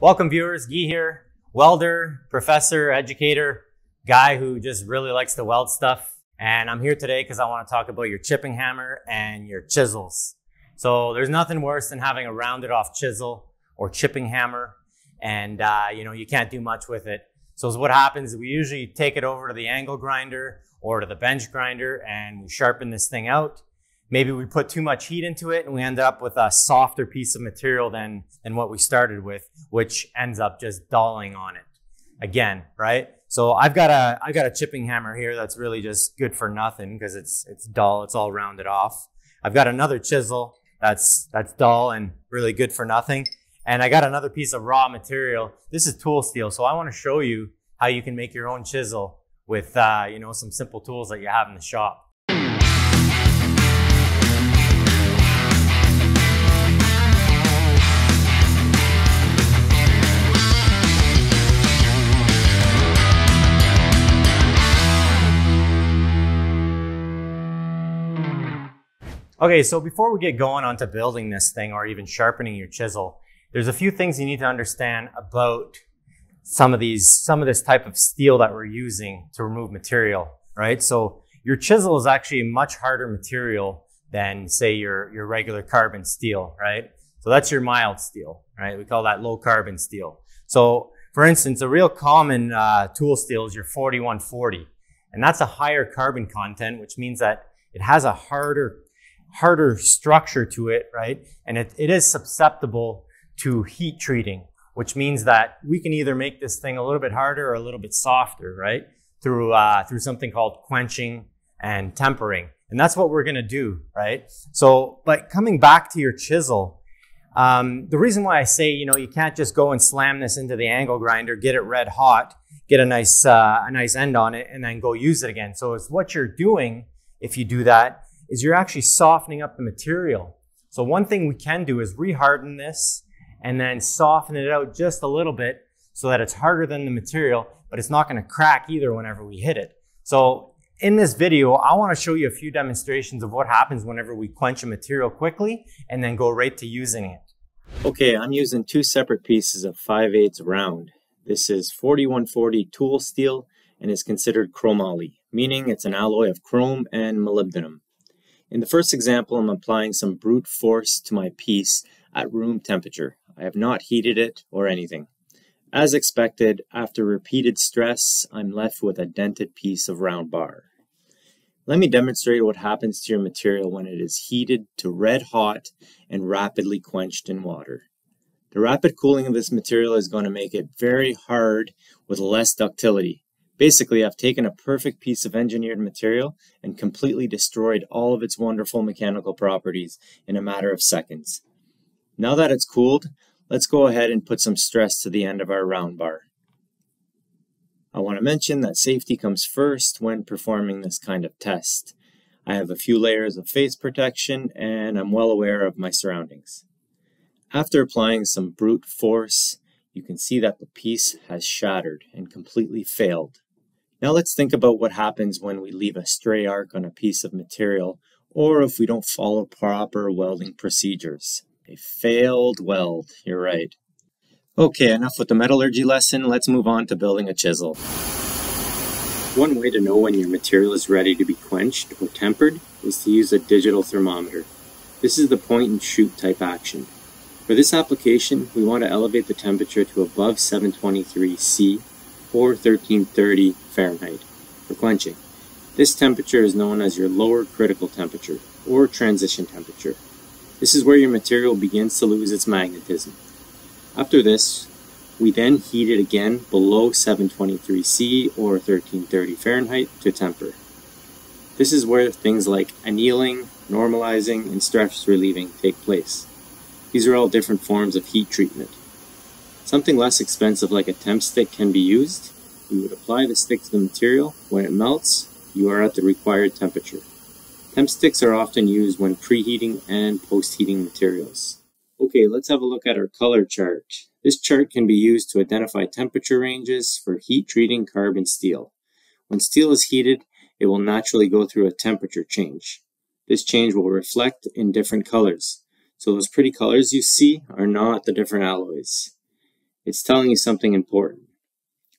Welcome viewers, Guy here, welder, professor, educator, guy who just really likes to weld stuff. And I'm here today because I want to talk about your chipping hammer and your chisels. So there's nothing worse than having a rounded off chisel or chipping hammer and uh, you know, you can't do much with it. So what happens we usually take it over to the angle grinder or to the bench grinder and we sharpen this thing out maybe we put too much heat into it and we end up with a softer piece of material than, than what we started with, which ends up just dulling on it again, right? So I've got a, I've got a chipping hammer here that's really just good for nothing because it's, it's dull. It's all rounded off. I've got another chisel that's, that's dull and really good for nothing. And I got another piece of raw material. This is tool steel. So I want to show you how you can make your own chisel with, uh, you know, some simple tools that you have in the shop. Okay, so before we get going onto building this thing or even sharpening your chisel, there's a few things you need to understand about some of these, some of this type of steel that we're using to remove material, right? So your chisel is actually a much harder material than say your, your regular carbon steel, right? So that's your mild steel, right? We call that low carbon steel. So for instance, a real common uh, tool steel is your 4140, and that's a higher carbon content, which means that it has a harder harder structure to it, right? And it, it is susceptible to heat treating, which means that we can either make this thing a little bit harder or a little bit softer, right? Through, uh, through something called quenching and tempering. And that's what we're going to do, right? So, but coming back to your chisel, um, the reason why I say, you know, you can't just go and slam this into the angle grinder, get it red hot, get a nice, uh, a nice end on it, and then go use it again. So it's what you're doing if you do that is you're actually softening up the material. So one thing we can do is reharden this and then soften it out just a little bit so that it's harder than the material, but it's not gonna crack either whenever we hit it. So in this video, I wanna show you a few demonstrations of what happens whenever we quench a material quickly and then go right to using it. Okay, I'm using two separate pieces of 5 8 round. This is 4140 tool steel and is considered chromoly, meaning it's an alloy of chrome and molybdenum. In the first example, I'm applying some brute force to my piece at room temperature. I have not heated it or anything. As expected, after repeated stress, I'm left with a dented piece of round bar. Let me demonstrate what happens to your material when it is heated to red hot and rapidly quenched in water. The rapid cooling of this material is going to make it very hard with less ductility. Basically, I've taken a perfect piece of engineered material and completely destroyed all of its wonderful mechanical properties in a matter of seconds. Now that it's cooled, let's go ahead and put some stress to the end of our round bar. I want to mention that safety comes first when performing this kind of test. I have a few layers of face protection and I'm well aware of my surroundings. After applying some brute force, you can see that the piece has shattered and completely failed. Now let's think about what happens when we leave a stray arc on a piece of material or if we don't follow proper welding procedures. A failed weld, you're right. Okay, enough with the metallurgy lesson, let's move on to building a chisel. One way to know when your material is ready to be quenched or tempered is to use a digital thermometer. This is the point and shoot type action. For this application, we want to elevate the temperature to above 723 C or 1330 Fahrenheit for quenching. This temperature is known as your lower critical temperature or transition temperature. This is where your material begins to lose its magnetism. After this, we then heat it again below 723 C or 1330 Fahrenheit to temper. This is where things like annealing, normalizing, and stress relieving take place. These are all different forms of heat treatment. Something less expensive like a temp stick can be used. You would apply the stick to the material. When it melts, you are at the required temperature. Temp sticks are often used when preheating and post-heating materials. Okay, let's have a look at our color chart. This chart can be used to identify temperature ranges for heat treating carbon steel. When steel is heated, it will naturally go through a temperature change. This change will reflect in different colors. So those pretty colors you see are not the different alloys. It's telling you something important.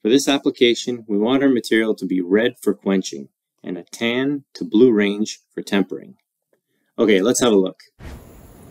For this application, we want our material to be red for quenching and a tan to blue range for tempering. Okay, let's have a look.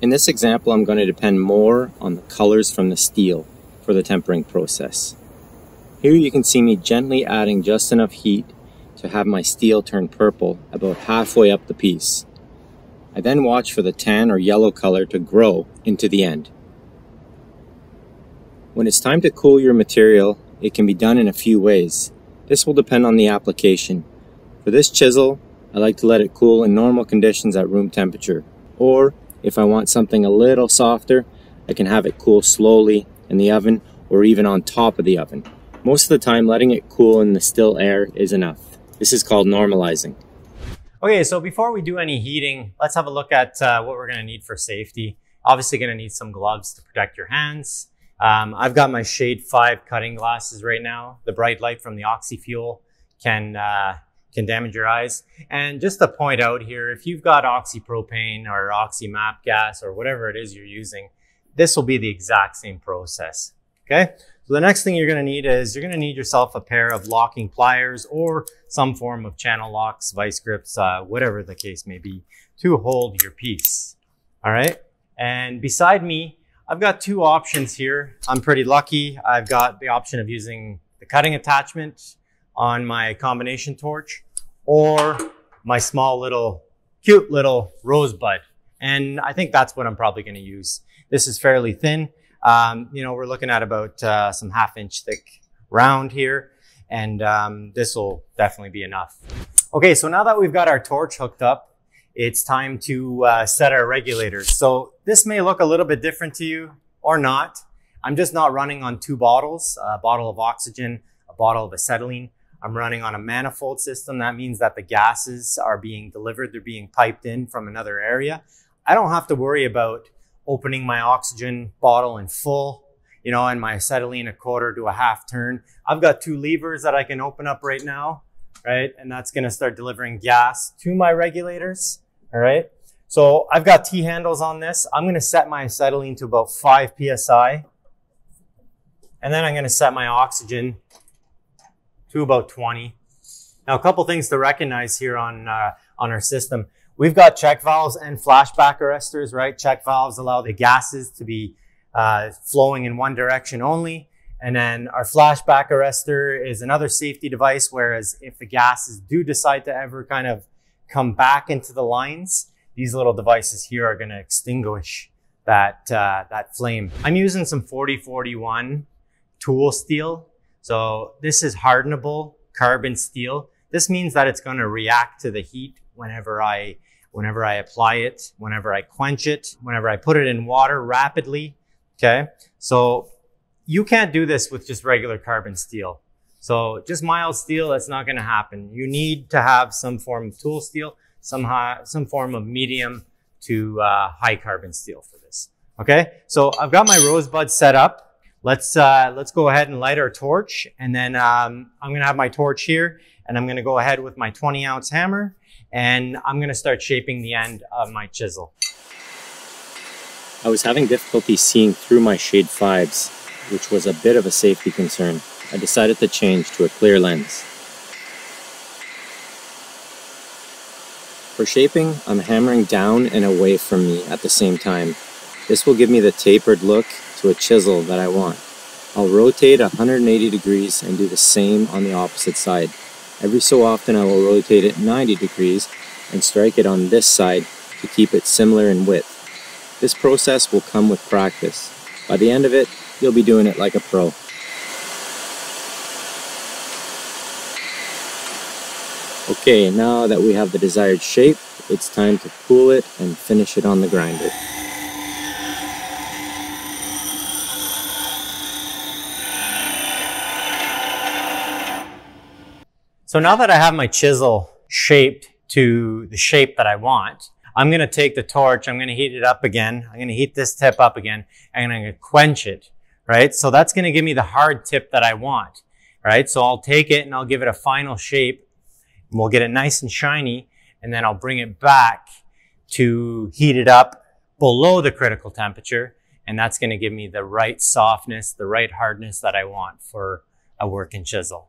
In this example, I'm going to depend more on the colors from the steel for the tempering process. Here you can see me gently adding just enough heat to have my steel turn purple about halfway up the piece. I then watch for the tan or yellow color to grow into the end. When it's time to cool your material, it can be done in a few ways. This will depend on the application. For this chisel, I like to let it cool in normal conditions at room temperature. Or, if I want something a little softer, I can have it cool slowly in the oven or even on top of the oven. Most of the time, letting it cool in the still air is enough. This is called normalizing. Okay, so before we do any heating, let's have a look at uh, what we're gonna need for safety. Obviously gonna need some gloves to protect your hands. Um, I've got my Shade 5 cutting glasses right now. The bright light from the oxy fuel can, uh, can damage your eyes. And just to point out here, if you've got oxypropane or oxy MAPP gas or whatever it is you're using, this will be the exact same process. Okay. So the next thing you're going to need is you're going to need yourself a pair of locking pliers or some form of channel locks, vice grips, uh, whatever the case may be to hold your piece. All right. And beside me, I've got two options here. I'm pretty lucky. I've got the option of using the cutting attachment on my combination torch or my small little, cute little rosebud. And I think that's what I'm probably going to use. This is fairly thin. Um, you know, we're looking at about uh, some half inch thick round here. And um, this will definitely be enough. Okay, so now that we've got our torch hooked up, it's time to uh, set our regulators. So this may look a little bit different to you or not. I'm just not running on two bottles, a bottle of oxygen, a bottle of acetylene. I'm running on a manifold system. That means that the gases are being delivered. They're being piped in from another area. I don't have to worry about opening my oxygen bottle in full, you know, and my acetylene a quarter to a half turn. I've got two levers that I can open up right now, right? And that's going to start delivering gas to my regulators. All right. So I've got T handles on this. I'm going to set my acetylene to about 5 psi. And then I'm going to set my oxygen to about 20. Now, a couple things to recognize here on, uh, on our system. We've got check valves and flashback arresters, right? Check valves allow the gases to be uh, flowing in one direction only. And then our flashback arrestor is another safety device, whereas if the gases do decide to ever kind of come back into the lines, these little devices here are going to extinguish that, uh, that flame. I'm using some 4041 tool steel. So this is hardenable carbon steel. This means that it's going to react to the heat whenever I, whenever I apply it, whenever I quench it, whenever I put it in water rapidly. Okay. So you can't do this with just regular carbon steel. So just mild steel, that's not going to happen. You need to have some form of tool steel, some, high, some form of medium to uh, high carbon steel for this. Okay, so I've got my rosebud set up. Let's, uh, let's go ahead and light our torch. And then um, I'm going to have my torch here and I'm going to go ahead with my 20 ounce hammer and I'm going to start shaping the end of my chisel. I was having difficulty seeing through my shade 5s, which was a bit of a safety concern. I decided to change to a clear lens. For shaping, I'm hammering down and away from me at the same time. This will give me the tapered look to a chisel that I want. I'll rotate 180 degrees and do the same on the opposite side. Every so often I will rotate it 90 degrees and strike it on this side to keep it similar in width. This process will come with practice. By the end of it, you'll be doing it like a pro. Okay, now that we have the desired shape, it's time to cool it and finish it on the grinder. So now that I have my chisel shaped to the shape that I want, I'm going to take the torch, I'm going to heat it up again. I'm going to heat this tip up again, and I'm to quench it, right? So that's going to give me the hard tip that I want, right? So I'll take it and I'll give it a final shape We'll get it nice and shiny and then I'll bring it back to heat it up below the critical temperature And that's gonna give me the right softness, the right hardness that I want for a working chisel.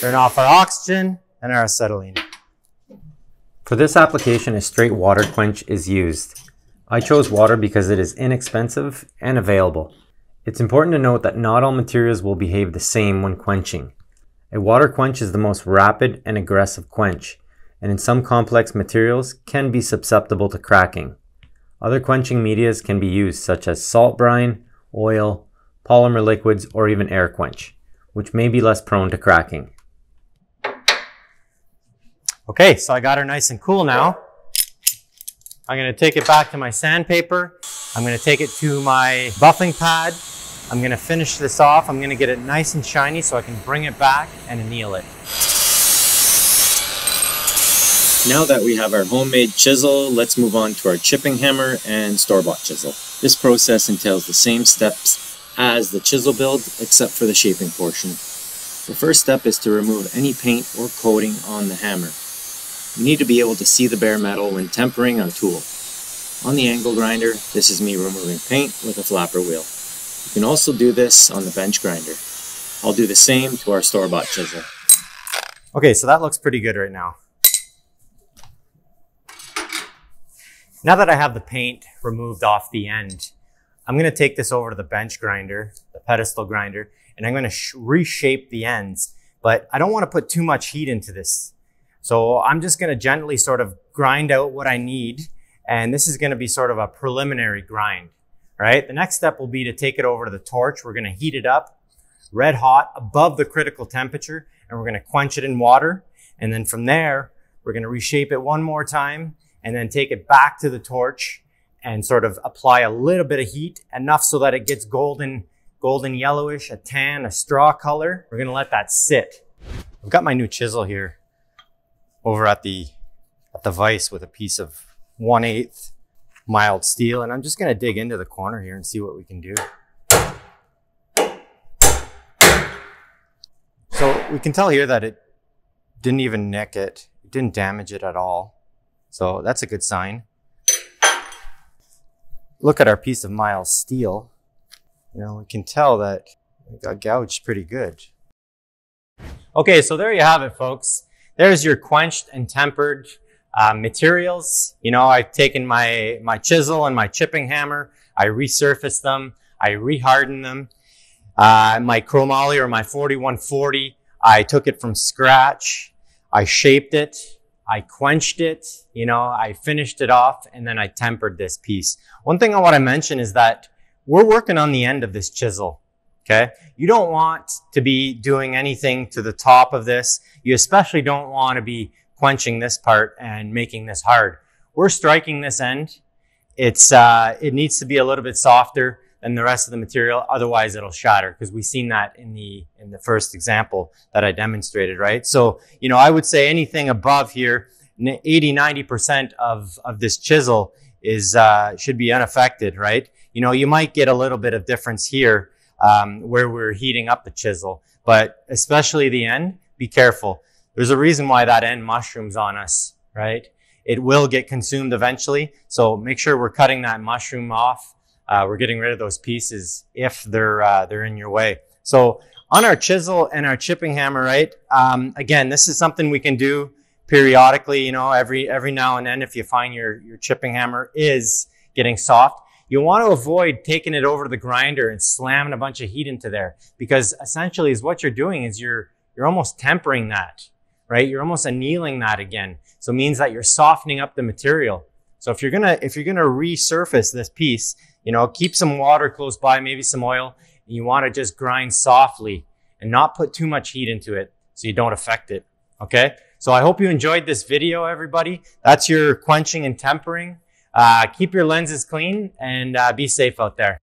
Turn off our oxygen and our acetylene. For this application, a straight water quench is used. I chose water because it is inexpensive and available. It's important to note that not all materials will behave the same when quenching. A water quench is the most rapid and aggressive quench, and in some complex materials can be susceptible to cracking. Other quenching medias can be used such as salt brine, oil, polymer liquids, or even air quench, which may be less prone to cracking. Okay, so I got her nice and cool now. I'm gonna take it back to my sandpaper. I'm gonna take it to my buffing pad. I'm gonna finish this off. I'm gonna get it nice and shiny so I can bring it back and anneal it. Now that we have our homemade chisel, let's move on to our chipping hammer and store-bought chisel. This process entails the same steps as the chisel build, except for the shaping portion. The first step is to remove any paint or coating on the hammer. You need to be able to see the bare metal when tempering our tool. On the angle grinder, this is me removing paint with a flapper wheel. You can also do this on the bench grinder. I'll do the same to our store-bought chisel. Okay, so that looks pretty good right now. Now that I have the paint removed off the end, I'm gonna take this over to the bench grinder, the pedestal grinder, and I'm gonna reshape the ends. But I don't wanna put too much heat into this. So I'm just gonna gently sort of grind out what I need. And this is gonna be sort of a preliminary grind, right? The next step will be to take it over to the torch. We're gonna heat it up red hot above the critical temperature and we're gonna quench it in water. And then from there, we're gonna reshape it one more time and then take it back to the torch and sort of apply a little bit of heat, enough so that it gets golden, golden yellowish, a tan, a straw color. We're gonna let that sit. I've got my new chisel here over at the at the vise with a piece of 1 8th mild steel. And I'm just gonna dig into the corner here and see what we can do. So we can tell here that it didn't even nick it. It didn't damage it at all. So that's a good sign. Look at our piece of mild steel. You know, we can tell that it got gouged pretty good. Okay, so there you have it, folks. There's your quenched and tempered uh, materials. You know, I've taken my, my chisel and my chipping hammer. I resurfaced them. I rehardened them. Uh, my chromoly or my 4140, I took it from scratch. I shaped it. I quenched it. You know, I finished it off and then I tempered this piece. One thing I want to mention is that we're working on the end of this chisel. Okay. You don't want to be doing anything to the top of this. You especially don't want to be quenching this part and making this hard. We're striking this end. It's, uh, it needs to be a little bit softer than the rest of the material. Otherwise it'll shatter because we've seen that in the, in the first example that I demonstrated, right? So, you know, I would say anything above here, 80, 90% of, of this chisel is, uh, should be unaffected, right? You know, you might get a little bit of difference here um, where we're heating up the chisel. But especially the end, be careful. There's a reason why that end mushrooms on us, right? It will get consumed eventually. So make sure we're cutting that mushroom off. Uh, we're getting rid of those pieces if they're, uh, they're in your way. So on our chisel and our chipping hammer, right? Um, again, this is something we can do periodically, you know, every, every now and then if you find your, your chipping hammer is getting soft you want to avoid taking it over to the grinder and slamming a bunch of heat into there because essentially is what you're doing is you're, you're almost tempering that, right? You're almost annealing that again. So it means that you're softening up the material. So if you're to, if you're to resurface this piece, you know, keep some water close by, maybe some oil, and you want to just grind softly and not put too much heat into it so you don't affect it. Okay. So I hope you enjoyed this video, everybody. That's your quenching and tempering. Uh, keep your lenses clean and uh, be safe out there.